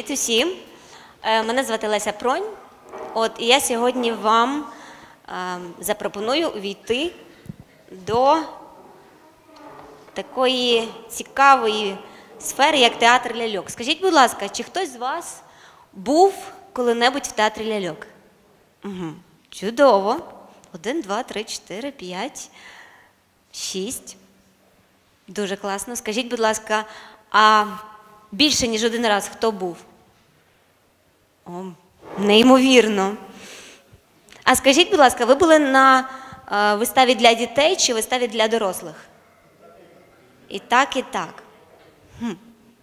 Привіт усім! Е, Мене звати Леся Пронь. От і я сьогодні вам е, запропоную увійти до такої цікавої сфери, як театр ляльок. Скажіть, будь ласка, чи хтось з вас був коли-небудь в театрі ляльок? Угу. Чудово. Один, два, три, чотири, п'ять, шість. Дуже класно. Скажіть, будь ласка, а більше, ніж один раз хто був? О, неймовірно. А скажіть, будь ласка, ви були на е, виставі для дітей чи виставі для дорослих? І так, і так. Хм,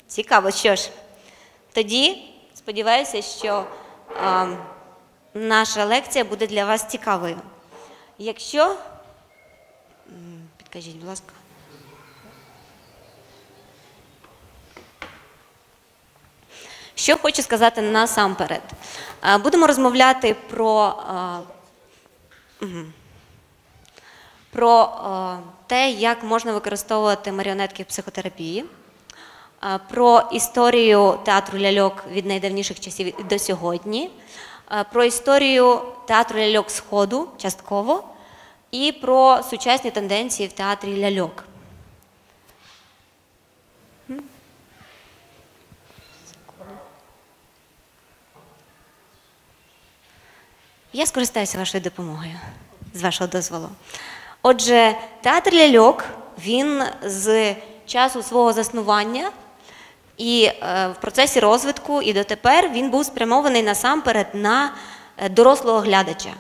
цікаво, що ж. Тоді сподіваюся, що е, наша лекція буде для вас цікавою. Якщо. Підкажіть, будь ласка. Що хочу сказати насамперед. Е, Будемо розмовляти про, е, про е, те, як можна використовувати маріонетки в психотерапії, про історію театру ляльок від найдавніших часів до сьогодні, про історію театру ляльок Сходу частково, і про сучасні тенденції в театрі ляльок. Я скористаюся вашою допомогою, з вашого дозволу. Отже, театр ляльок він з часу свого заснування і е, в процесі розвитку і дотепер він був спрямований насамперед на е, дорослого глядача,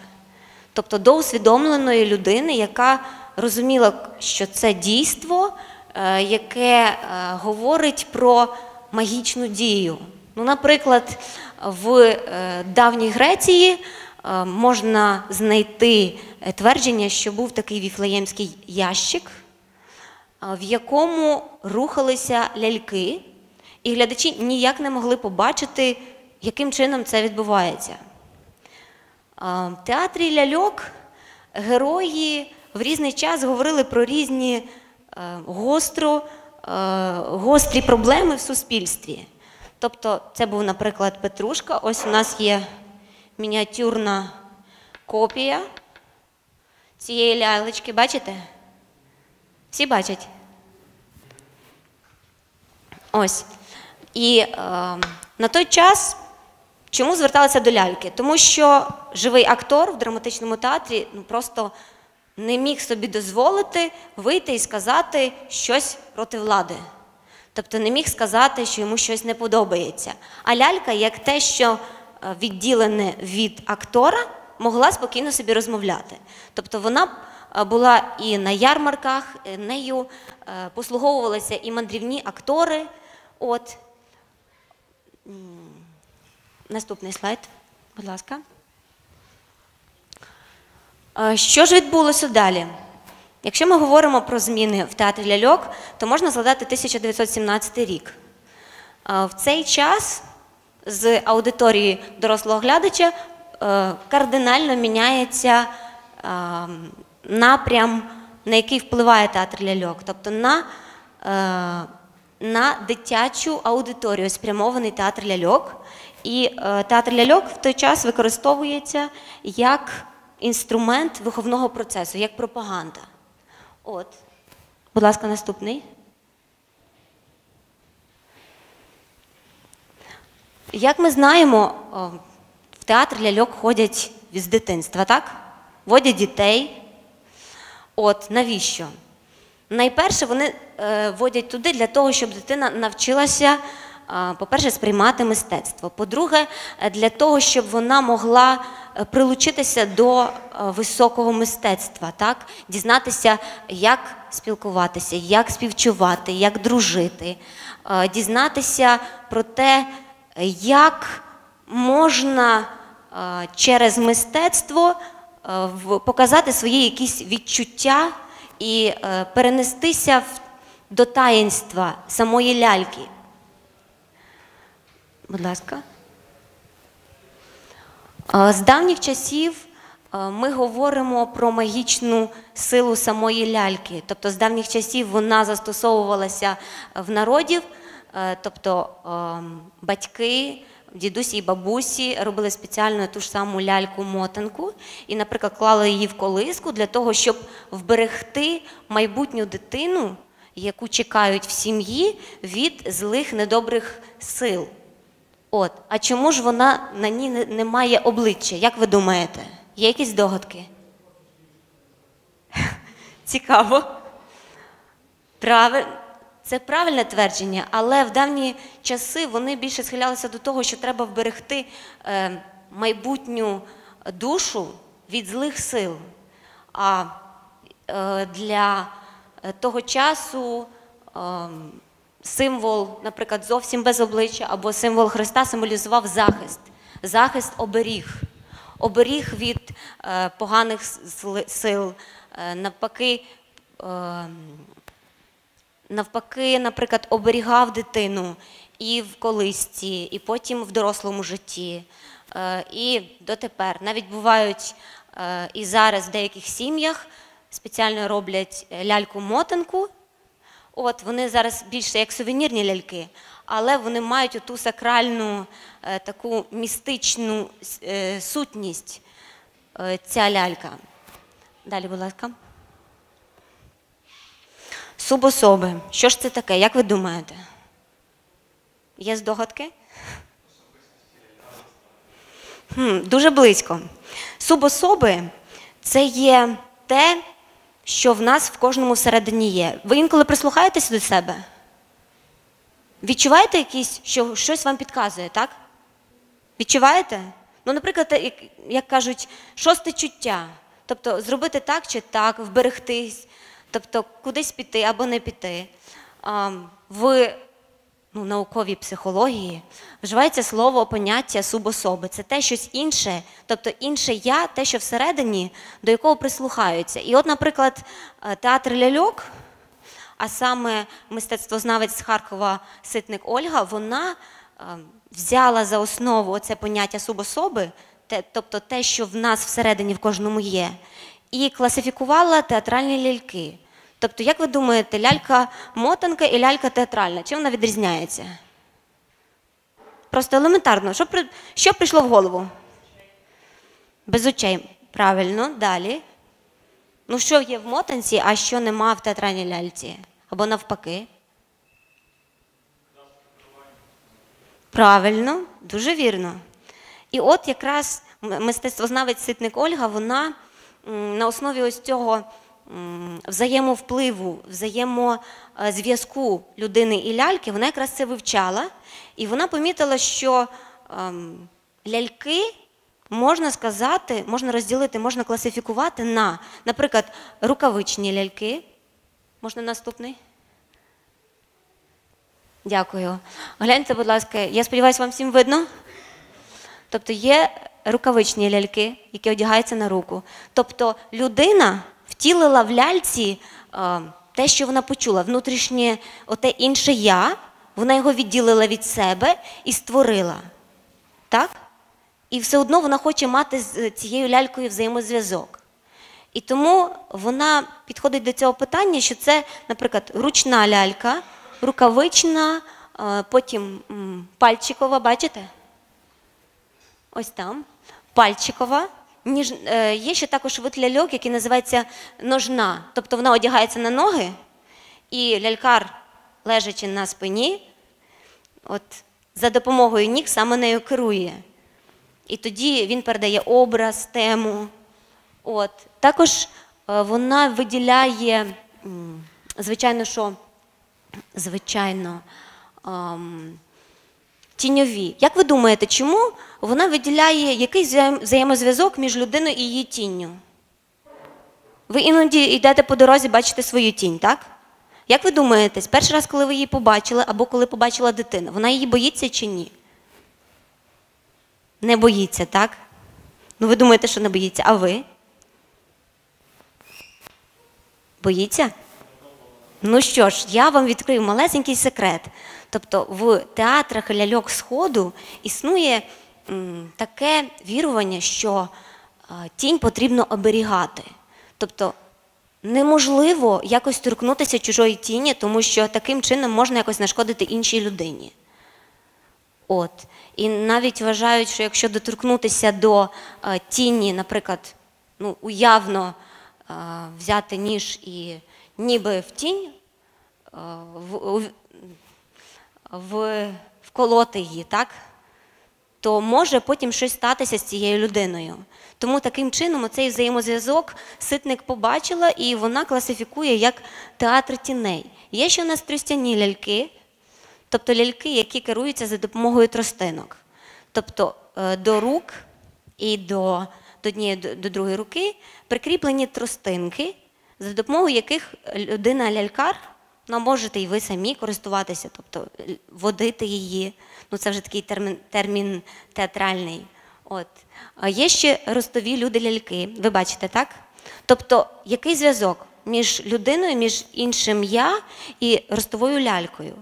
тобто до усвідомленої людини, яка розуміла, що це дійство, е, яке говорить про магічну дію. Ну, наприклад, в давній Греції можна знайти е, твердження, що був такий віфлеємський ящик, е, в якому рухалися ляльки, і глядачі ніяк не могли побачити, яким чином це відбувається. Е, В театрі ляльок герої в різний час говорили про різні е, гостро, е, гострі проблеми в суспільстві. Тобто, це був, наприклад, Петрушка. Ось у нас є мініатюрна копія цієї лялечки. Бачите? Всі бачать? Ось. І е, на той час чому зверталися до ляльки? Тому що живий актор в драматичному театрі ну, просто не міг собі дозволити вийти і сказати щось проти влади. Тобто не міг сказати, що йому щось не подобається. А лялька, як те, що відділене від актора, могла спокійно собі розмовляти. Тобто вона е, була і на ярмарках, е, нею е, послуговувалися і мандрівні актори. От. Наступний слайд, будь ласка. Е, Що ж відбулося далі? Якщо ми говоримо про зміни в театрі ляльок, то можна згадати 1917 рік. Е, В цей час з аудиторії дорослого глядача е, кардинально міняється е, напрям, на який впливає театр ляльок, тобто на, е, на дитячу аудиторію спрямований театр ляльок. І театр ляльок в той час використовується як інструмент виховного процесу, як пропаганда. От, будь ласка, наступний. Як ми знаємо, в театр ляльок ходять з дитинства, так? Водять дітей. От навіщо? Найперше, вони е, водять туди для того, щоб дитина навчилася, е, по-перше, сприймати мистецтво. По-друге, е, для того, щоб вона могла е, прилучитися до е, високого мистецтва, так? дізнатися, як спілкуватися, як співчувати, як дружити, е, дізнатися про те, як можна е, через мистецтво е, показати свої якісь відчуття і е, перенестися до таїнства самої ляльки. Будь ласка. З давніх часів ми говоримо про магічну силу самої ляльки. Тобто з давніх часів вона застосовувалася в народів Тобто ем, батьки, дідусі і бабусі робили спеціально ту ж саму ляльку-мотанку і, наприклад, клали її в колиску для того, щоб вберегти майбутню дитину, яку чекають в сім'ї від злих недобрих сил. От, а чому ж вона на ній не, має обличчя? Як ви думаєте? Є якісь догадки? Цікаво. Правиль... Це правильне твердження, але в давні часи вони більше схилялися до того, що треба вберегти е, майбутню душу від злих сил. А е, для е, того часу символ, наприклад, зовсім без обличчя або символ Христа символізував захист, захист оберіг, оберіг від поганих сил, навпаки. Е, навпаки, наприклад, оберігав дитину і в колисці, і потім в дорослому житті. Е, І дотепер навіть бувають е, і зараз в деяких сім'ях спеціально роблять ляльку-мотанку. От вони зараз більше як сувенірні ляльки, але вони мають ту сакральну е, таку містичну е, сутність е, ця лялька. Далі, будь ласка. Субособи. Що ж це таке? Як ви думаєте? Є здогадки? Хм, дуже близько. Субособи це є те, що в нас в кожному всередині є. Ви інколи прислухаєтеся до себе? Відчуваєте якісь, що щось вам підказує, так? Відчуваєте? Ну, наприклад, як кажуть, шосте чуття. Тобто зробити так чи так, вберегтись, тобто кудись піти або не піти. В ну, науковій психології вживається слово поняття субособи. Це те щось інше, тобто інше я, те, що всередині, до якого прислухаються. І от, наприклад, е, театр ляльок, а саме мистецтвознавець з Харкова Ситник Ольга, вона е, взяла за основу оце поняття субособи, те, тобто те, що в нас всередині в кожному є, і класифікувала театральні ляльки. Тобто, як ви думаєте, лялька-мотанка і лялька театральна, чим вона відрізняється? Просто елементарно. Що, що прийшло в голову? Без очей. Правильно, далі. Ну, що є в мотанці, а що нема в театральній ляльці? Або навпаки. Правильно, дуже вірно. І от якраз мистецтвознавець Ситник Ольга, вона на основі ось цього взаємовпливу, взаємозв'язку людини і ляльки, вона якраз це вивчала, і вона помітила, що ем, ляльки можна сказати, можна розділити, можна класифікувати на, наприклад, рукавичні ляльки. Можна наступний? Дякую. Гляньте, будь ласка, я сподіваюся, вам всім видно. Тобто є рукавичні ляльки, які одягаються на руку. Тобто людина втілила в ляльці е, те, що вона почула, внутрішнє оте інше я, вона його відділила від себе і створила. Так? І все одно вона хоче мати з цією лялькою взаємозв'язок. І тому вона підходить до цього питання, що це, наприклад, ручна лялька, рукавична, е, потім пальчикова, бачите? Ось там. Пальчикова. Ніж, е, є ще також вид ляльок, який називається ножна. Тобто вона одягається на ноги, і лялькар, лежачи на спині, от, за допомогою ніг саме нею керує. І тоді він передає образ, тему. От. Також е, вона виділяє, звичайно, що звичайно, ем, тіньові. Як ви думаєте, чому вона виділяє якийсь взаємозв'язок між людиною і її тінню? Ви іноді йдете по дорозі, бачите свою тінь, так? Як ви думаєте, перший раз, коли ви її побачили, або коли побачила дитина, вона її боїться чи ні? Не боїться, так? Ну, ви думаєте, що не боїться, а ви? Боїться? Ну що ж, я вам відкрию малесенький секрет. Тобто в театрах ляльок Сходу існує таке вірування, що а, тінь потрібно оберігати. Тобто неможливо якось торкнутися чужої тіні, тому що таким чином можна якось нашкодити іншій людині. От. І навіть вважають, що якщо доторкнутися до е, тіні, наприклад, ну, уявно е, взяти ніж і ніби в тінь, е, в, в, вколоти її, так? то може потім щось статися з цією людиною. Тому таким чином цей взаємозв'язок ситник побачила і вона класифікує як театр тіней. Є ще у нас тростяні ляльки, тобто ляльки, які керуються за допомогою тростинок. Тобто е, до рук і до, до однієї до другої руки прикріплені тростинки, за допомогою яких людина-лялькар, ну можете і ви самі користуватися, тобто водити її. Ну це вже такий термін, термін театральний. От. А є ще ростові люди-ляльки, ви бачите, так? Тобто, який зв'язок між людиною, між іншим я і ростовою лялькою?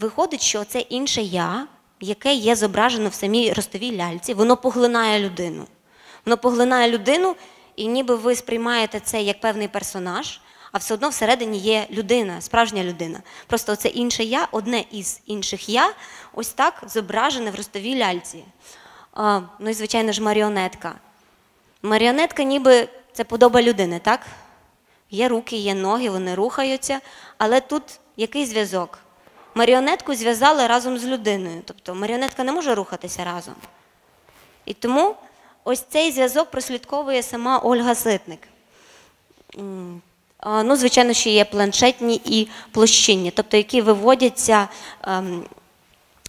Виходить, що це інше я, яке є зображено в самій ростовій ляльці, воно поглинає людину. Воно поглинає людину, і ніби ви сприймаєте це як певний персонаж, а все одно всередині є людина, справжня людина. Просто це інше я, одне із інших я, ось так зображене в ростовій ляльці. А, ну і, звичайно ж, маріонетка. Маріонетка ніби це подоба людини, так? Є руки, є ноги, вони рухаються, але тут який зв'язок? Маріонетку зв'язали разом з людиною, тобто маріонетка не може рухатися разом. І тому ось цей зв'язок прослідковує сама Ольга Ситник. Ну, звичайно, ще є планшетні і площинні, тобто які виводяться. ем,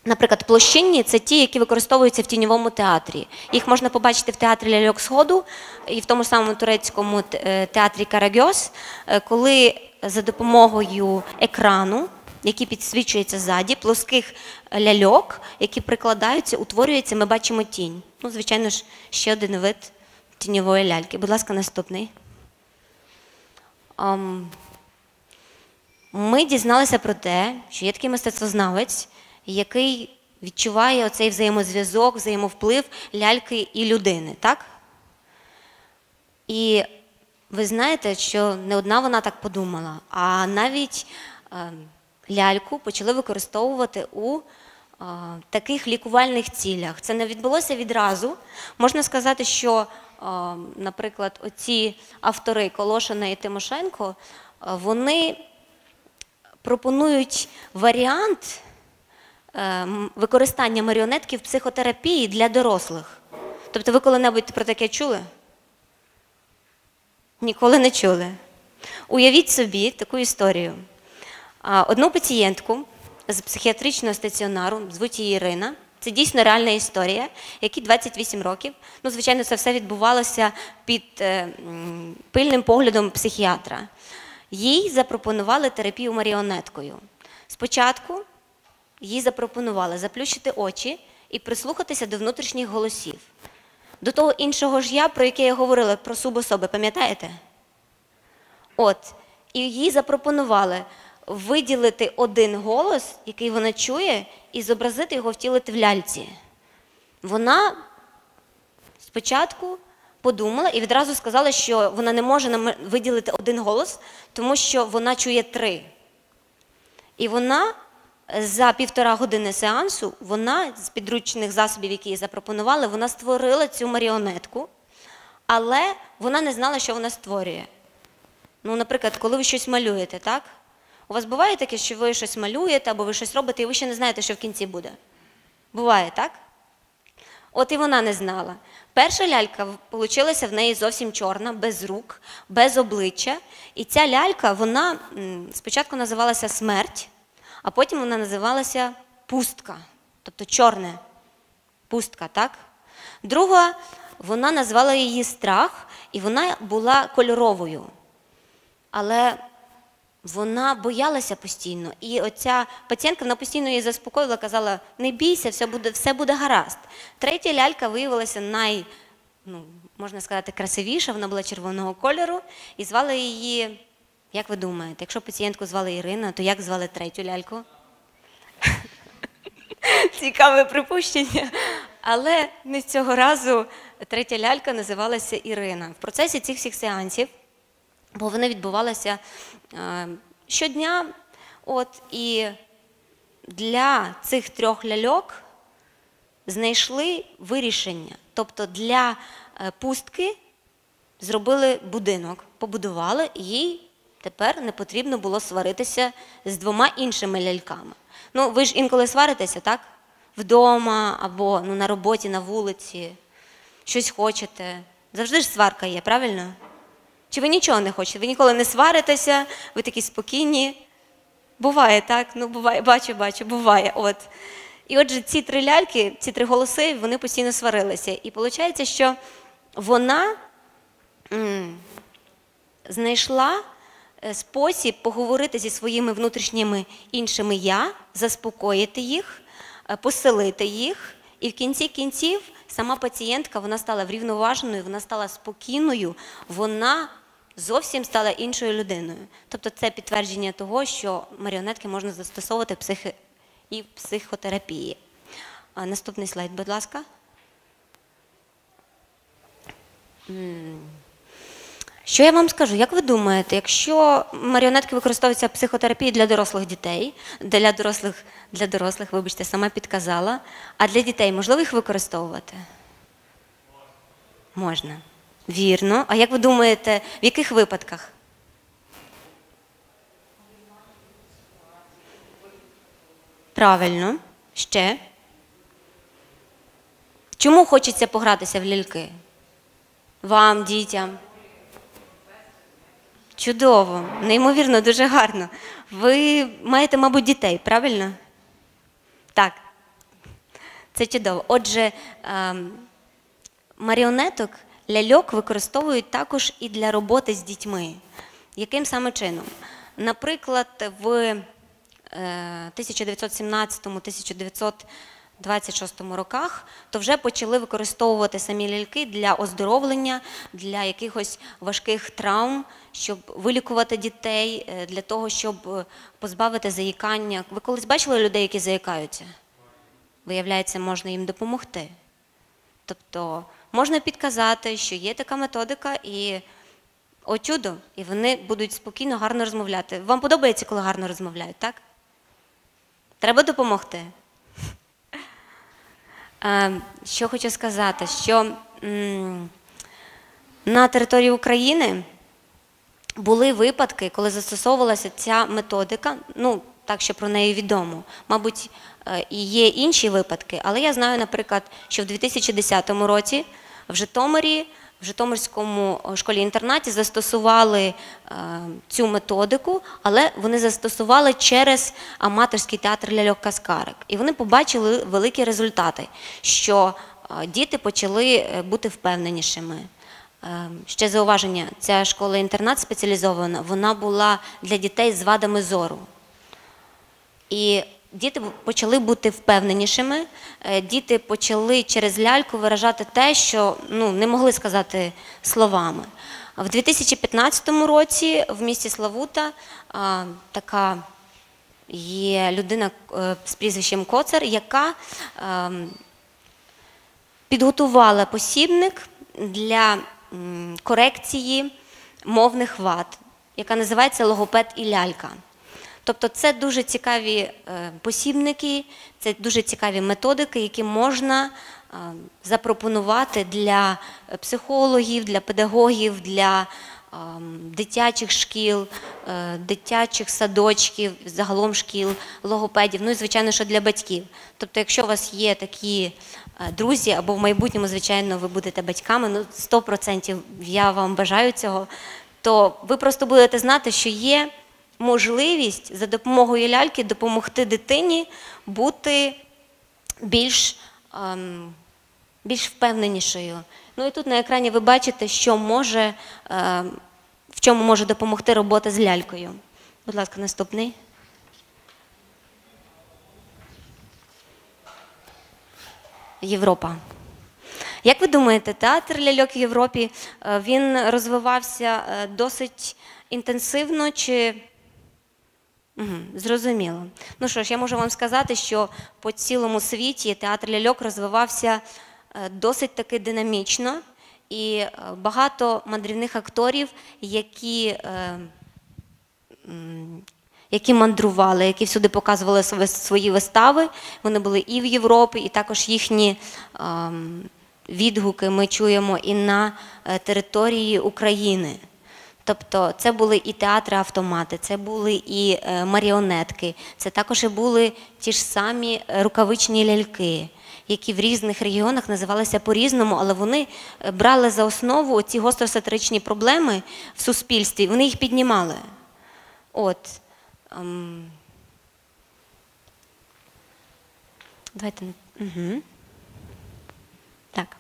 Наприклад, площинні це ті, які використовуються в тіньовому театрі. Їх можна побачити в театрі Ляльок Сходу і в тому самому турецькому е, театрі Карагьос, е, коли за допомогою екрану, який підсвічується ззаді, плоских ляльок, які прикладаються, утворюється, ми бачимо тінь. Ну, звичайно ж, ще один вид тіньової ляльки. Будь ласка, наступний. Ам, ми дізналися про те, що є такий мистецтвознавець, який відчуває оцей взаємозв'язок, взаємовплив ляльки і людини, так? І ви знаєте, що не одна вона так подумала, а навіть е, ляльку почали використовувати у е, таких лікувальних цілях. Це не відбулося відразу. Можна сказати, що, е, наприклад, оці автори Колошина і Тимошенко, е, вони пропонують варіант використання маріонетки в психотерапії для дорослих. Тобто ви коли-небудь про таке чули? Ніколи не чули. Уявіть собі таку історію. Одну пацієнтку з психіатричного стаціонару, звуть її Ірина. Це дійсно реальна історія, якій 28 років. Ну, звичайно, це все відбувалося під е, пильним поглядом психіатра. Їй запропонували терапію маріонеткою. Спочатку їй запропонували заплющити очі і прислухатися до внутрішніх голосів. До того іншого ж я, про яке я говорила, про субособи, пам'ятаєте? От, і їй запропонували виділити один голос, який вона чує, і зобразити його втілити в ляльці. Вона спочатку подумала і відразу сказала, що вона не може нам виділити один голос, тому що вона чує три. І вона за півтора години сеансу, вона з підручних засобів, які їй запропонували, вона створила цю маріонетку, але вона не знала, що вона створює. Ну, наприклад, коли ви щось малюєте, так? У вас буває таке, що ви щось малюєте або ви щось робите, і ви ще не знаєте, що в кінці буде. Буває, так? От і вона не знала. Перша лялька вийшла в неї зовсім чорна, без рук, без обличчя. І ця лялька, вона спочатку називалася смерть, а потім вона називалася пустка, тобто чорне пустка, так? Друга, вона назвала її страх, і вона була кольоровою. Але вона боялася постійно. І оця пацієнтка вона постійно її заспокоїла, казала: не бійся, все буде, все буде гаразд. Третя лялька виявилася най, ну, можна сказати, красивіша, вона була червоного кольору, і звали її, як ви думаєте, якщо пацієнтку звали Ірина, то як звали третю ляльку? Цікаве припущення. Але не цього разу третя лялька називалася Ірина. В процесі цих всіх сеансів бо вони відбувалися е, щодня. От, і для цих трьох ляльок знайшли вирішення. Тобто для е, пустки зробили будинок, побудували, і їй тепер не потрібно було сваритися з двома іншими ляльками. Ну, ви ж інколи сваритеся, так? Вдома або ну, на роботі, на вулиці, щось хочете. Завжди ж сварка є, правильно? Чи ви нічого не хочете? Ви ніколи не сваритеся, ви такі спокійні. Буває, так? Ну, буває, бачу, бачу, буває. От. І отже, ці три ляльки, ці три голоси, вони постійно сварилися. І виходить, що вона знайшла е, спосіб поговорити зі своїми внутрішніми іншими я, заспокоїти їх, е, поселити їх. І в кінці кінців сама пацієнтка вона стала врівноваженою, вона стала спокійною, вона зовсім стала іншою людиною. Тобто це підтвердження того, що маріонетки можна застосовувати в психи... і в психотерапії. А, Наступний слайд, будь ласка. Що я вам скажу? Як ви думаєте, якщо маріонетки використовуються в психотерапії для дорослих дітей, для дорослих, для дорослих, вибачте, сама підказала, а для дітей можливо їх використовувати? Можна. Вірно. А як ви думаєте, в яких випадках? Правильно. Ще. Чому хочеться погратися в ляльки? Вам, дітям? Чудово, неймовірно, дуже гарно. Ви маєте, мабуть, дітей, правильно? Так. Це чудово. Отже, ем, маріонеток, ляльок використовують також і для роботи з дітьми. Яким саме чином? Наприклад, в е, 1917-1926 роках то вже почали використовувати самі ляльки для оздоровлення, для якихось важких травм, щоб вилікувати дітей, е, для того, щоб е, позбавити заїкання. Ви колись бачили людей, які заїкаються? Виявляється, можна їм допомогти. Тобто можна підказати, що є така методика, і о чудо, і вони будуть спокійно, гарно розмовляти. Вам подобається, коли гарно розмовляють, так? Треба допомогти. Е, Що хочу сказати, що на території України були випадки, коли застосовувалася ця методика. Ну, так, що про неї відомо. Мабуть, е, і є інші випадки, але я знаю, наприклад, що в 2010 році в Житомирі, в Житомирському школі-інтернаті застосували е, цю методику, але вони застосували через аматорський театр ляльок Каскарик. І вони побачили великі результати, що е, діти почали е, бути впевненішими. Е, Ще зауваження, ця школа-інтернат спеціалізована, вона була для дітей з вадами зору. І діти почали бути впевненішими, е, діти почали через ляльку виражати те, що ну, не могли сказати словами. В 2015 році в місті Славута а, така є людина е, з прізвищем Коцар, яка ем, підготувала посібник для корекції мовних вад, яка називається Логопед і лялька. Тобто це дуже цікаві е, посібники, це дуже цікаві методики, які можна е, запропонувати для психологів, для педагогів, для е, дитячих шкіл, е, дитячих садочків, загалом шкіл, логопедів, ну і звичайно, що для батьків. Тобто, якщо у вас є такі друзі, або в майбутньому, звичайно, ви будете батьками, ну 100% я вам бажаю цього, то ви просто будете знати, що є можливість за допомогою ляльки допомогти дитині бути більш, ем, більш впевненішою. Ну і тут на екрані ви бачите, що може, ем, в чому може допомогти робота з лялькою. Будь ласка, наступний. Європа. Як ви думаєте, театр ляльок в Європі е, він розвивався е, досить інтенсивно чи Угу, зрозуміло. Ну що ж, я можу вам сказати, що по цілому світі театр ляльок розвивався е, досить таки динамічно, і е, багато мандрівних акторів, які, е, які мандрували, які всюди показували свої вистави. Вони були і в Європі, і також їхні ем, відгуки ми чуємо і на території України. Тобто це були і театри автомати, це були і е, маріонетки, це також і були ті ж самі е, рукавичні ляльки, які в різних регіонах називалися по-різному, але вони е, брали за основу ці гостросатиричні проблеми в суспільстві, вони їх піднімали. От. ем, Давайте. Угу. Так.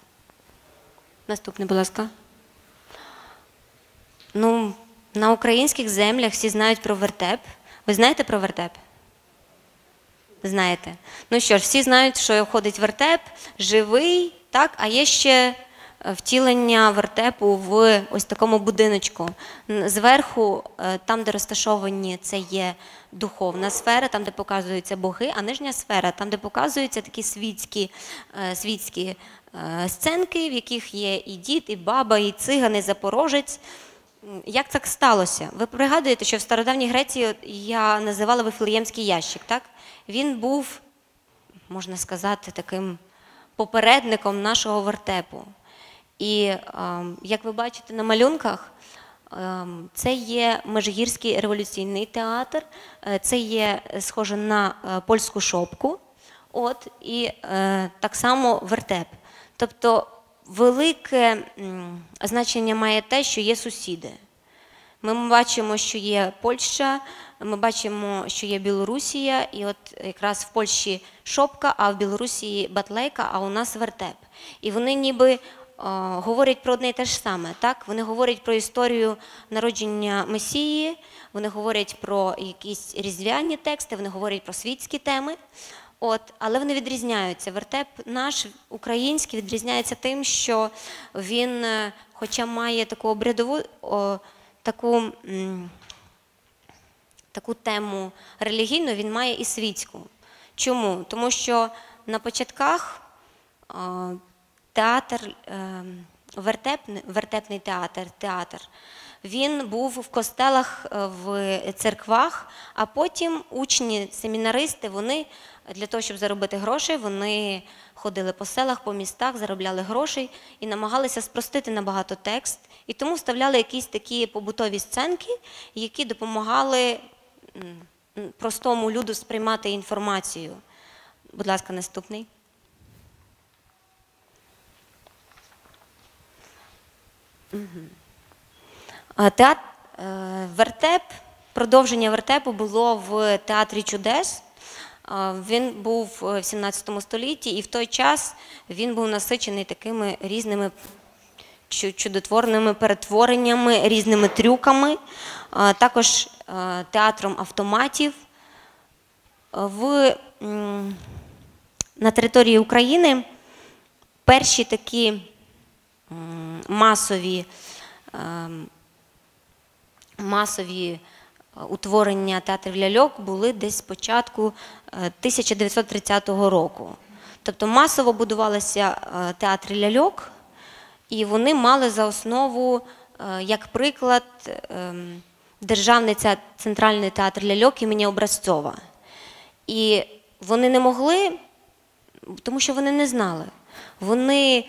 Наступний, будь ласка. Ну, на українських землях всі знають про вертеп. Ви знаєте про вертеп? Знаєте. Ну що ж, всі знають, що ходить вертеп, живий, так, а є ще е, втілення вертепу в ось такому будиночку. Зверху, е, там, де розташовані, це є духовна сфера, там, де показуються боги, а нижня сфера, там, де показуються такі світські, е, світські сценки, в яких є і дід, і баба, і циган, і запорожець. Як так сталося? Ви пригадуєте, що в стародавній Греції я називала Вифлеємський ящик, так? Він був, можна сказати, таким попередником нашого вертепу. І ем, як ви бачите на малюнках, ем, це є Межгірський революційний театр, е, це є е, схоже на е, польську шопку, от, і так само вертеп. Тобто велике значення має те, що є сусіди. Ми бачимо, що є Польща, ми бачимо, що є Білорусія, і от якраз в Польщі шопка, а в Білорусі батлейка, а у нас вертеп. І вони ніби е, говорять про одне і те ж саме. Так? Вони говорять про історію народження Месії, вони говорять про якісь різдвяні тексти, вони говорять про світські теми. От, але вони відрізняються. Вертеп наш український відрізняється тим, що він, е, хоча має таку обрядову, о, таку, м, таку тему релігійну, він має і світську. Чому? Тому що на початках е, театр, е, вертепний, вертепний театр, театр, він був в костелах, е, в церквах, а потім учні, семінаристи, вони для того, щоб заробити гроші, вони ходили по селах, по містах, заробляли грошей і намагалися спростити набагато текст. І тому вставляли якісь такі побутові сценки, які допомагали простому люду сприймати інформацію. Будь ласка, наступний. А Теат... е, Вертеп, продовження вертепу було в театрі чудес. Він був е, в 17 столітті, і в той час він був насичений такими різними чудотворними перетвореннями, різними трюками, також е, театром автоматів. В, на території України перші такі масові, ем, масові е, утворення театрів ляльок були десь з початку е, 1930 року. Тобто масово будувалися е, театри ляльок, і вони мали за основу, як приклад, ем, Державний центральний театр ляльок імені Образцова. І вони не могли, тому що вони не знали. Вони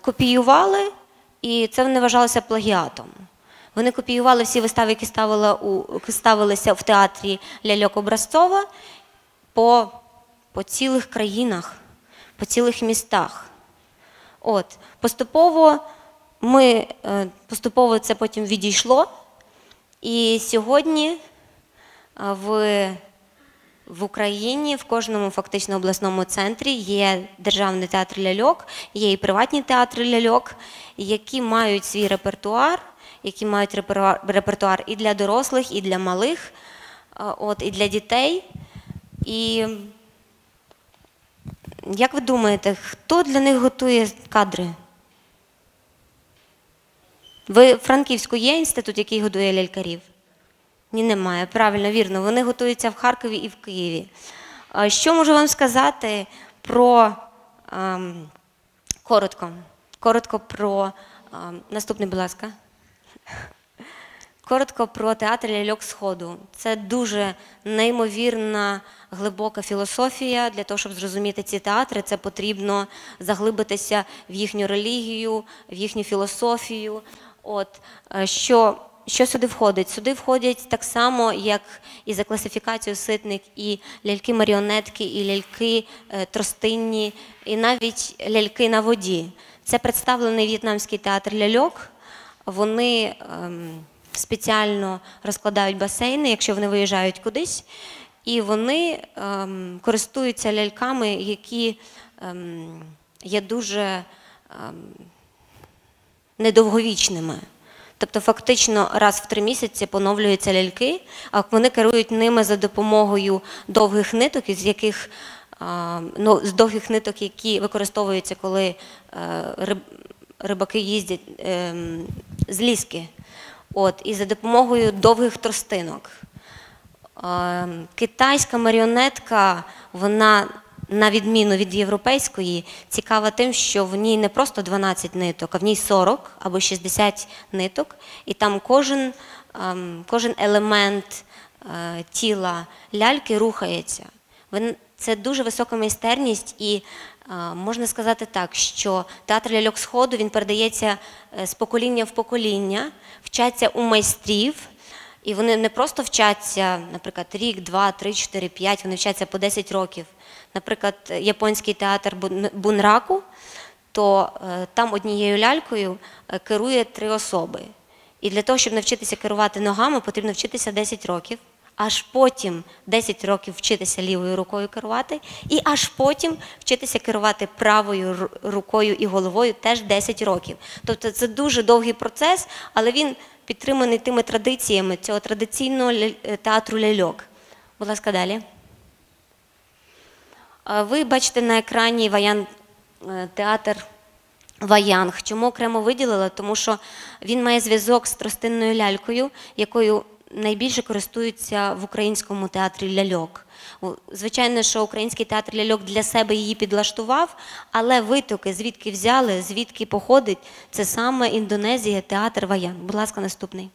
копіювали, і це не вважалося плагіатом. Вони копіювали всі вистави, які ставила у, ставилися в театрі Ляльок Образцова по, по цілих країнах, по цілих містах. От, поступово ми е, поступово це потім відійшло. І сьогодні е, в, в Україні в кожному фактично обласному центрі є державний театр ляльок, є і приватні театри ляльок, які мають свій репертуар, які мають репертуар, і для дорослих, і для малих, от, і для дітей. І як ви думаєте, хто для них готує кадри? Ви в Франківську є інститут, який годує лялькарів? Ні, немає. Правильно, вірно. Вони готуються в Харкові і в Києві. Що можу вам сказати про ем, коротко, коротко про А, Наступний, будь ласка. Коротко про театр ляльок Сходу. Це дуже неймовірна глибока філософія. Для того, щоб зрозуміти ці театри, це потрібно заглибитися в їхню релігію, в їхню філософію. От е, що, що сюди входить? Сюди входять так само, як і за класифікацією ситник, і ляльки-маріонетки, і ляльки е, тростинні, і навіть ляльки на воді. Це представлений в'єтнамський театр ляльок. Вони ем, спеціально розкладають басейни, якщо вони виїжджають кудись, і вони ем, користуються ляльками, які ем, є дуже недовговічними. Тобто, фактично, раз в три місяці поновлюються ляльки, а вони керують ними за допомогою довгих ниток, із яких ну, з довгих ниток, які використовуються, коли е, риб- рибаки їздять ем, з ліски. От, і за допомогою довгих тростинок. Е, Китайська маріонетка, вона, на відміну від європейської, цікава тим, що в ній не просто 12 ниток, а в ній 40 або 60 ниток, і там кожен, ем, кожен елемент е, тіла ляльки рухається. Це дуже висока майстерність, і е, можна сказати так, що театр ляльок Сходу він передається е, з покоління в покоління, вчаться у майстрів. І вони не просто вчаться, наприклад, рік, два, три, чотири, п'ять, вони вчаться по 10 років. Наприклад, японський театр Бунраку, то е, там однією лялькою е, керує три особи. І для того, щоб навчитися керувати ногами, потрібно вчитися 10 років, аж потім 10 років вчитися лівою рукою керувати, і аж потім вчитися керувати правою рукою і головою теж 10 років. Тобто це дуже довгий процес, але він підтриманий тими традиціями цього традиційного е, театру ляльок. Будь ласка, далі. Ви бачите на екрані Ваян е, театр Ваянг. Чому окремо виділила? Тому що він має зв'язок з тростинною лялькою, якою найбільше користуються в українському театрі ляльок. Звичайно, що український театр ляльок для себе її підлаштував, але витоки, звідки взяли, звідки походить, це саме Індонезія, театр Ваян. Будь ласка, наступний.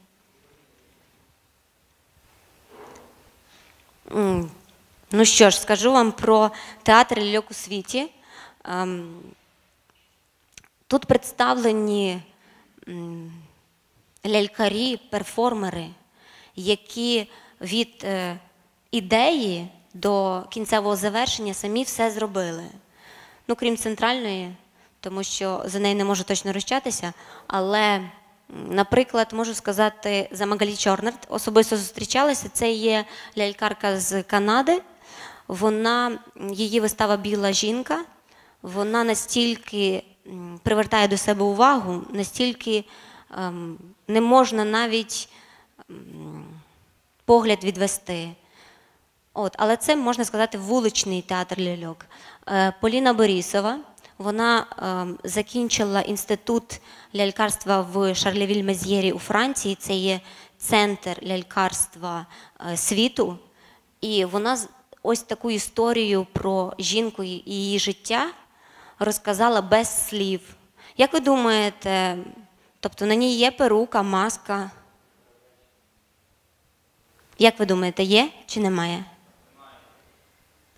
Ну що ж, скажу вам про театр ляльок у світі. Ем, Тут представлені лялькарі, перформери, які від е, ідеї до кінцевого завершення самі все зробили. Ну, крім центральної, тому що за неї не можу точно розчатися, але, наприклад, можу сказати за Магалі Чорнер, особисто зустрічалася. Це є лялькарка з Канади. Вона, її вистава Біла жінка, вона настільки привертає до себе увагу, настільки ем, не можна навіть погляд відвести. От, але це можна сказати вуличний театр ляльок. Е, Поліна Борісова. Вона ем, закінчила інститут лялькарства в Шарлевіль-Мез'єрі у Франції. Це є центр лялькарства е, світу. І вона ось таку історію про жінку і її життя розказала без слів. Як ви думаєте, тобто на ній є перука, маска? Як ви думаєте, є чи немає?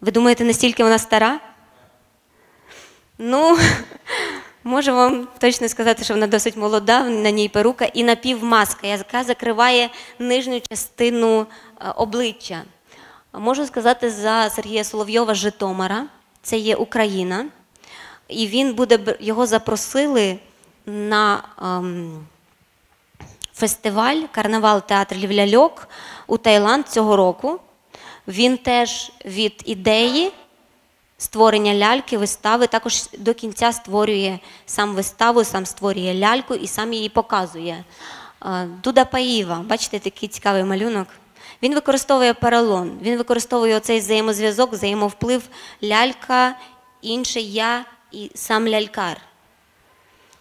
Ви думаєте, настільки вона стара? Ну, можу вам точно сказати, що вона досить молода, на ній перука і напівмаска, яка закриває нижню частину е, обличчя. Можу сказати за Сергія Соловйова Житомира, це є Україна, і він буде його запросили на ем, фестиваль Карнавал театрів ляльок у Таїланд цього року. Він теж від ідеї створення ляльки, вистави, також до кінця створює сам виставу, сам створює ляльку і сам її показує. Е, Дуда Паїва, бачите, такий цікавий малюнок. Він використовує паралон, він використовує оцей взаємозв'язок, взаємовплив лялька, інше я і сам лялькар.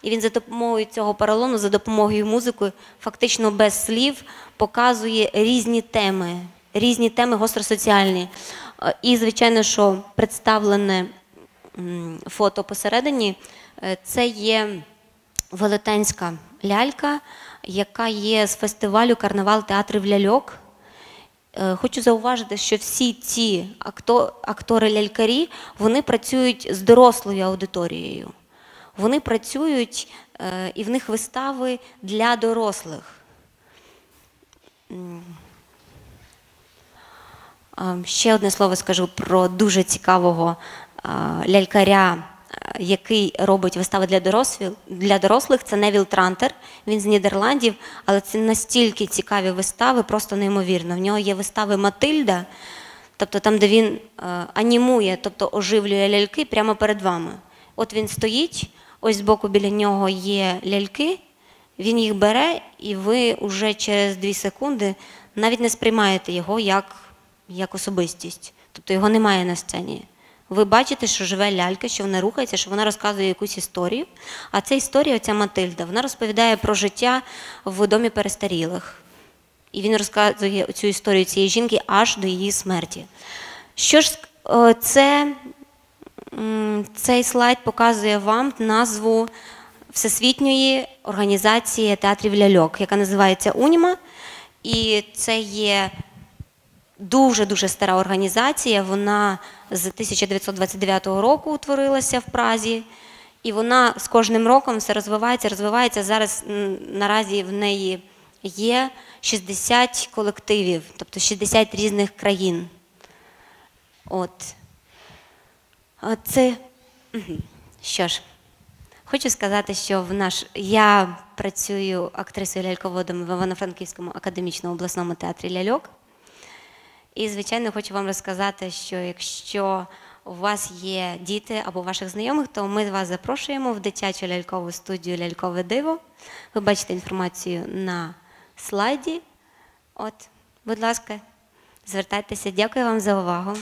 І він за допомогою цього паралону, за допомогою музики, фактично без слів, показує різні теми, різні теми гостросоціальні. І, звичайно, що представлене фото посередині, е, це є велетенська лялька, яка є з фестивалю Карнавал театрів ляльок. Е, Хочу зауважити, що всі ці актори-лялькарі вони працюють з дорослою аудиторією. Вони працюють е, і в них вистави для дорослих. Ще одне слово скажу про дуже цікавого а, лялькаря, а, який робить вистави для дорослих. Для дорослих. Це Невіл Трантер. Він з Нідерландів, але це настільки цікаві вистави, просто неймовірно. В нього є вистави Матильда, тобто там, де він анімує, тобто оживлює ляльки прямо перед вами. От він стоїть, ось збоку біля нього є ляльки, він їх бере, і ви вже через дві секунди навіть не сприймаєте його як, як особистість. Тобто його немає на сцені. Ви бачите, що живе лялька, що вона рухається, що вона розказує якусь історію. А ця історія, оця Матильда, вона розповідає про життя в домі перестарілих. І він розказує цю історію цієї жінки аж до її смерті. Що ж, е, це Цей слайд показує вам назву Всесвітньої організації театрів ляльок, яка називається Уніма. І це є дуже-дуже стара організація. Вона з 1929 року утворилася в Празі. І вона з кожним роком все розвивається, розвивається. Зараз наразі в неї є 60 колективів, тобто 60 різних країн. От. Це що ж, хочу сказати, що в наш я працюю актрисою ляльководом в Івано-Франківському академічному обласному театрі ляльок. І, звичайно, хочу вам розказати, що якщо у вас є діти або ваших знайомих, то ми вас запрошуємо в дитячу лялькову студію Лялькове диво. Ви бачите інформацію на слайді. От, будь ласка, звертайтеся. Дякую вам за увагу.